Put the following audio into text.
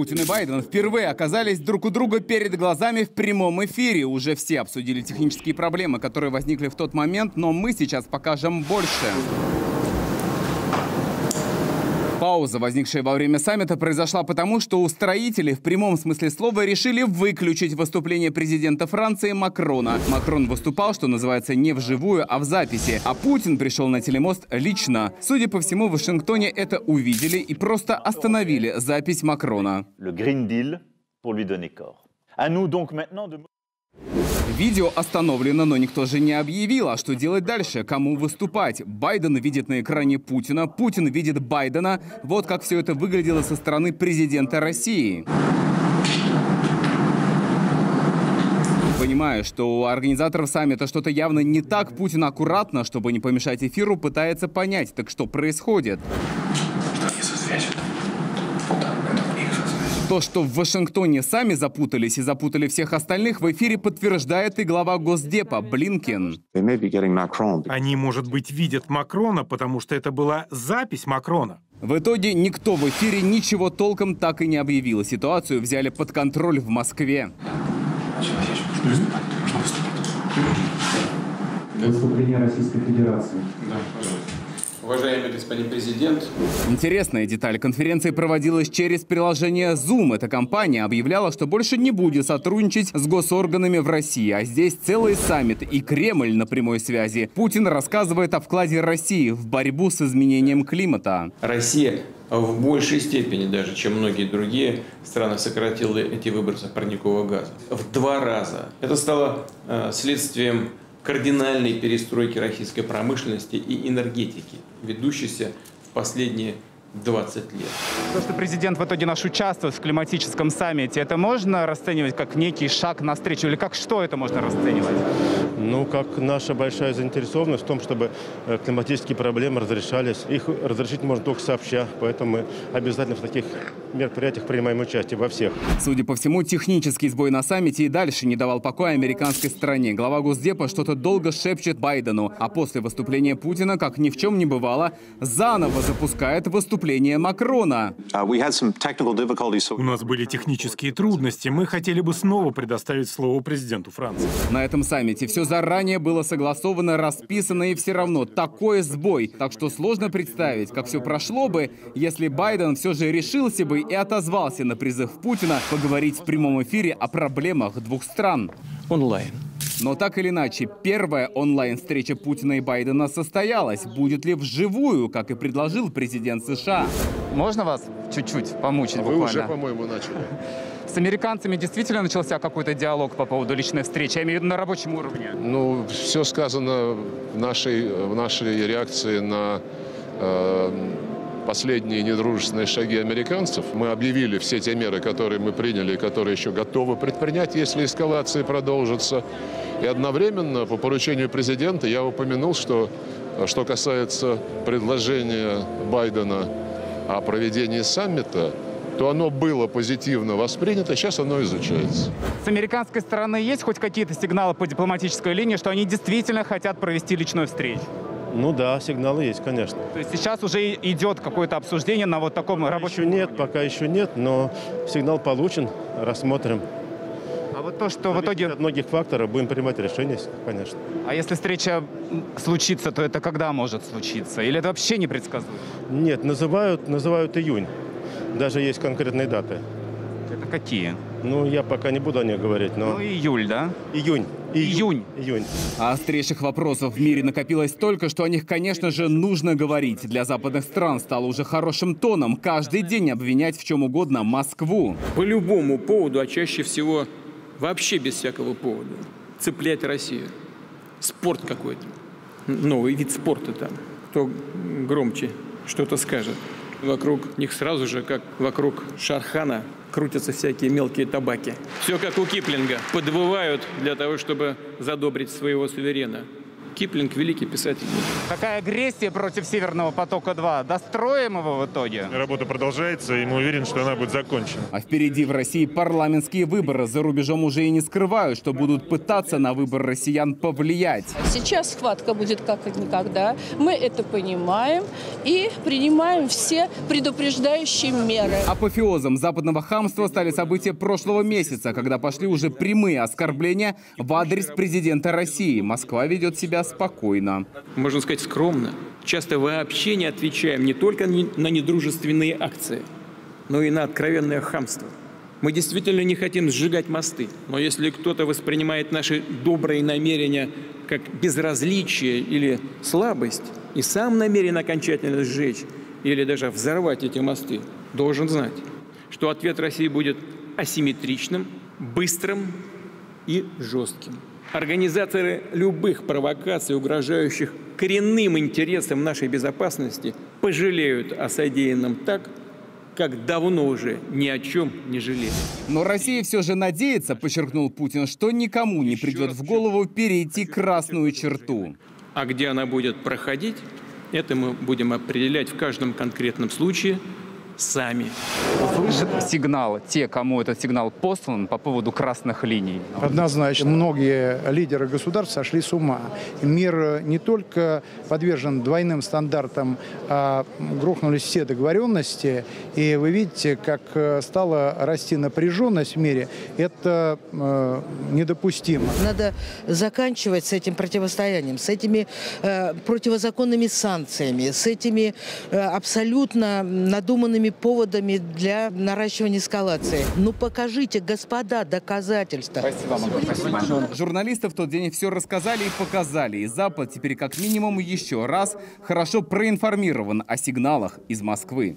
Путин и Байден впервые оказались друг у друга перед глазами в прямом эфире. Уже все обсудили технические проблемы, которые возникли в тот момент, но мы сейчас покажем больше. Пауза, возникшая во время саммита, произошла потому, что устроители в прямом смысле слова решили выключить выступление президента Франции Макрона. Макрон выступал, что называется, не вживую, а в записи. А Путин пришел на телемост лично. Судя по всему, в Вашингтоне это увидели и просто остановили запись Макрона. Видео остановлено, но никто же не объявил, а что делать дальше, кому выступать. Байден видит на экране Путина, Путин видит Байдена. Вот как все это выглядело со стороны президента России. Понимая, что у организаторов саммита что-то явно не так, Путин аккуратно, чтобы не помешать эфиру, пытается понять, так что происходит. То, что в Вашингтоне сами запутались и запутали всех остальных, в эфире подтверждает и глава Госдепа Блинкен. Они, может быть, видят Макрона, потому что это была запись Макрона. В итоге никто в эфире ничего толком так и не объявил. Ситуацию взяли под контроль в Москве. Выступление Российской Федерации. Уважаемый господин президент, Интересная деталь. Конференция проводилась через приложение Zoom. Эта компания объявляла, что больше не будет сотрудничать с госорганами в России. А здесь целый саммит и Кремль на прямой связи. Путин рассказывает о вкладе России в борьбу с изменением климата. Россия в большей степени даже, чем многие другие страны, сократила эти выбросы парникового газа. В два раза. Это стало э, следствием кардинальной перестройки российской промышленности и энергетики, ведущейся в последние 20 лет. То, что президент в итоге наш участвует в климатическом саммите, это можно расценивать как некий шаг навстречу? Или как что это можно расценивать? Ну, как наша большая заинтересованность в том, чтобы э, климатические проблемы разрешались. Их разрешить можно только сообща, поэтому мы обязательно в таких мероприятиях принимаем участие во всех. Судя по всему, технический сбой на саммите и дальше не давал покоя американской стороне. Глава Госдепа что-то долго шепчет Байдену, а после выступления Путина, как ни в чем не бывало, заново запускает выступление Макрона. Uh, У нас были технические трудности. Мы хотели бы снова предоставить слово президенту Франции. На этом саммите все заранее было согласовано, расписано и все равно такой сбой. Так что сложно представить, как все прошло бы, если Байден все же решился бы и отозвался на призыв Путина поговорить в прямом эфире о проблемах двух стран. Онлайн. Но так или иначе, первая онлайн-встреча Путина и Байдена состоялась. Будет ли вживую, как и предложил президент США? Можно вас чуть-чуть помучить Вы уже, по-моему, начали. С американцами действительно начался какой-то диалог по поводу личной встречи, я имею в виду на рабочем уровне. Ну, все сказано в нашей, в нашей реакции на э, последние недружественные шаги американцев. Мы объявили все те меры, которые мы приняли и которые еще готовы предпринять, если эскалация продолжится. И одновременно по поручению президента я упомянул, что что касается предложения Байдена о проведении саммита, то оно было позитивно воспринято, сейчас оно изучается. С американской стороны есть хоть какие-то сигналы по дипломатической линии, что они действительно хотят провести личную встречу? Ну да, сигналы есть, конечно. То есть сейчас уже идет какое-то обсуждение на вот таком Пока рабочем еще нет, пока еще нет, но сигнал получен, рассмотрим. А вот то, что в итоге... от многих факторов будем принимать решения, конечно. А если встреча случится, то это когда может случиться? Или это вообще не предсказуемо? Нет, называют, называют июнь. Даже есть конкретные даты. Это какие? Ну, я пока не буду о них говорить, но... Ну, июль, да? Июнь. Июнь. Июнь. А острейших вопросов в мире накопилось столько, что о них, конечно же, нужно говорить. Для западных стран стало уже хорошим тоном каждый день обвинять в чем угодно Москву. По любому поводу, а чаще всего вообще без всякого повода, цеплять Россию. Спорт какой-то. Новый вид спорта там. Кто громче что-то скажет. Вокруг них сразу же, как вокруг Шархана, крутятся всякие мелкие табаки. Все как у Киплинга. Подвывают для того, чтобы задобрить своего суверена. Киплинг – великий писатель. Такая агрессия против Северного потока-2. Достроим его в итоге? Работа продолжается, и мы уверены, что она будет закончена. А впереди в России парламентские выборы. За рубежом уже и не скрывают, что будут пытаться на выбор россиян повлиять. Сейчас схватка будет как никогда. Мы это понимаем и принимаем все предупреждающие меры. Апофеозом западного хамства стали события прошлого месяца, когда пошли уже прямые оскорбления в адрес президента России. Москва ведет себя спокойно. Можно сказать, скромно. Часто вообще не отвечаем не только на недружественные акции, но и на откровенное хамство. Мы действительно не хотим сжигать мосты, но если кто-то воспринимает наши добрые намерения как безразличие или слабость и сам намерен окончательно сжечь или даже взорвать эти мосты, должен знать, что ответ России будет асимметричным, быстрым и жестким. Организаторы любых провокаций, угрожающих коренным интересам нашей безопасности, пожалеют о содеянном так, как давно уже ни о чем не жалели. Но Россия все же надеется, подчеркнул Путин, что никому не придет в голову перейти красную черту. А где она будет проходить, это мы будем определять в каждом конкретном случае сами. Слышат сигнал те, кому этот сигнал послан по поводу красных линий? Однозначно. Многие лидеры государств сошли с ума. Мир не только подвержен двойным стандартам, а грохнулись все договоренности. И вы видите, как стала расти напряженность в мире. Это э, недопустимо. Надо заканчивать с этим противостоянием, с этими э, противозаконными санкциями, с этими э, абсолютно надуманными поводами для наращивания эскалации. Ну покажите, господа, доказательства. Спасибо вам. Спасибо. Журналисты в тот день все рассказали и показали. И Запад теперь как минимум еще раз хорошо проинформирован о сигналах из Москвы.